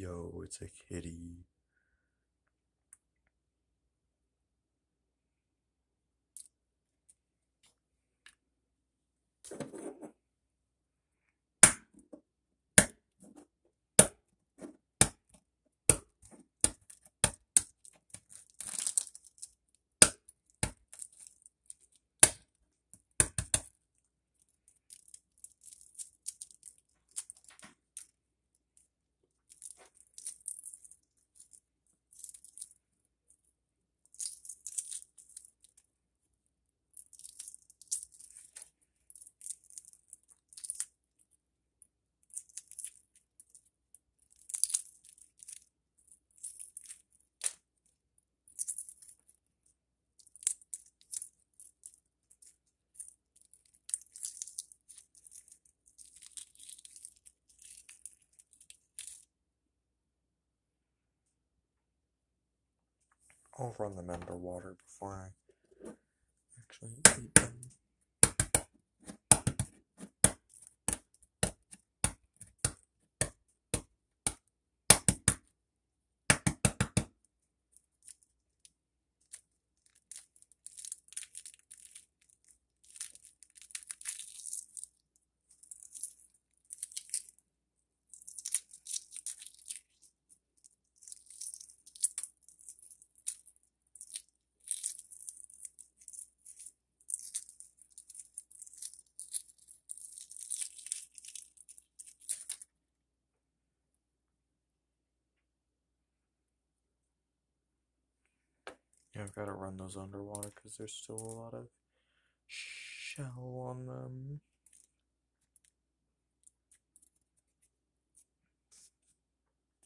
Yo, it's a kitty. I'll run them underwater before I actually eat them. Yeah, I've got to run those underwater because there's still a lot of shell on them.